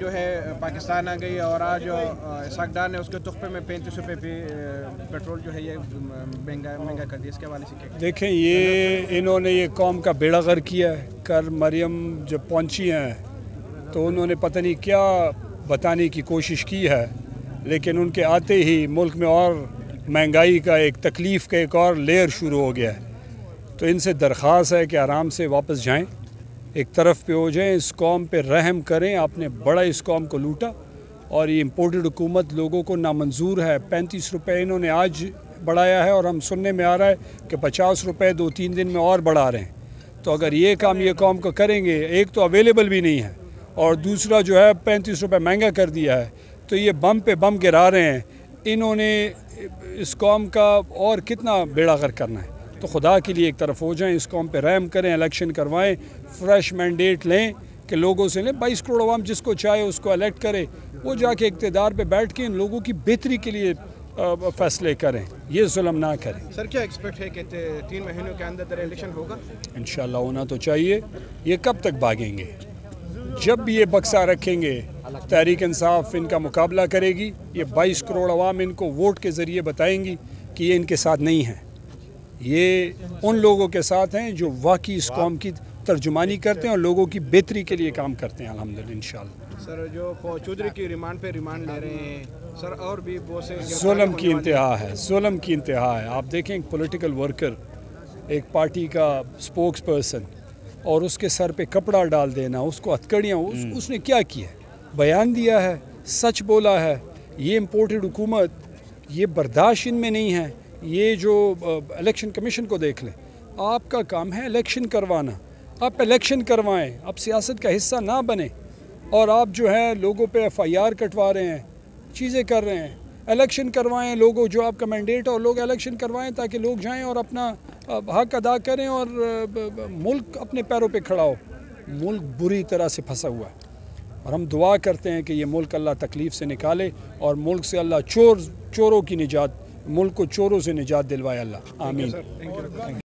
जो है, पाकिस्तान आ गई और आज इसाकदार ने उसके तोहफे में पैंतीस रुपये पे पेट्रोल जो है ये महँगा महँगा कर दिया। इसके हवाले से क्या? देखें, ये इन्होंने ये कौम का बेड़ा गर किया है। कर मरियम जब पहुँची हैं तो उन्होंने पता नहीं क्या बताने की कोशिश की है, लेकिन उनके आते ही मुल्क में और महँगाई का एक तकलीफ़ का एक और लेयर शुरू हो गया है। तो इनसे दरख्वास्त है कि आराम से वापस जाएँ। एक तरफ़ पे हो जाएँ, इस कौम पे रहम करें, आपने बड़ा इस कौम को लूटा और ये इम्पोर्टेड हुकूमत लोगों को नामंजूर है। पैंतीस रुपये इन्होंने आज बढ़ाया है और हम सुनने में आ रहा है कि पचास रुपये दो तीन दिन में और बढ़ा रहे हैं। तो अगर ये काम ये कौम को करेंगे, एक तो अवेलेबल भी नहीं है और दूसरा जो है, पैंतीस रुपये महँगा कर दिया है। तो ये बम पे बम गिरा रहे हैं। इन्होंने इस कौम का और कितना बेड़ा कर करना है? तो खुदा के लिए एक तरफ़ हो जाएँ इस कौम पे रहम करें इलेक्शन करवाएँ फ्रेश मैंडेट लें कि लोगों से लें बाईस करोड़ अवाम जिसको चाहे उसको इलेक्ट करे वो जाके इकतदार पर बैठ के इन लोगों की बेहतरी के लिए फैसले करें ये जुल्म ना करें। सर क्या एक्सपेक्ट है कि तीन महीनों के अंदर इलेक्शन होगा? इन होना तो चाहिए ये कब तक भागेंगे? जब भी ये बक्सा रखेंगे तहरीक इंसाफ इनका मुकाबला करेगी ये 22 करोड़ अवाम इनको वोट के ज़रिए बताएँगी कि ये इनके साथ नहीं है। ये उन लोगों के साथ हैं जो वाकई इस कौम की तर्जुमानी करते हैं और लोगों की बेहतरी के लिए काम करते हैं अलहमदिल्ला इन सर जो चौधरी की रिमांड पे रिमांड ले रहे हैं सर और भी बहुत से जुल्म की इंतहा है जुल्म की इंतहा है। आप देखें एक पोलिटिकल वर्कर एक पार्टी का स्पोक्स पर्सन और उसके सर पे कपड़ा डाल देना उसको हथकड़ियाँ उस, हम्म। उसने क्या किया बयान दिया है सच बोला है ये इम्पोर्टेड हुकूमत ये बर्दाश्त इनमें नहीं है। ये जो इलेक्शन कमीशन को देख लें। आपका काम है इलेक्शन करवाना। आप इलेक्शन करवाएँ, आप सियासत का हिस्सा ना बने और आप जो है लोगों पे एफआईआर कटवा रहे हैं, चीज़ें कर रहे हैं। इलेक्शन करवाएँ लोगों, जो आपका मैंडेट है और लोग इलेक्शन करवाएँ ताकि लोग जाएँ और अपना हक अदा करें और मुल्क अपने पैरों पे खड़ा हो। मुल्क बुरी तरह से फंसा हुआ है। और हम दुआ करते हैं कि ये मुल्क अल्लाह तकलीफ़ से निकाले और मुल्क से अल्लाह चोर, चोरों की निजात मुल्क को चोरों से निजात दिलवाए अल्लाह। आमीन।